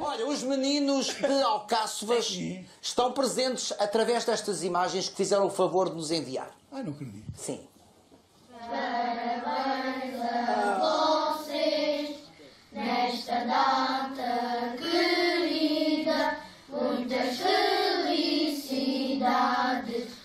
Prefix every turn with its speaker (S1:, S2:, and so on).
S1: Olha, os meninos de Alcáçovas estão presentes através destas imagens que fizeram o favor de nos enviar.
S2: Ah, não acredito.
S1: Sim. Parabéns a vocês nesta data querida, muitas felicidades.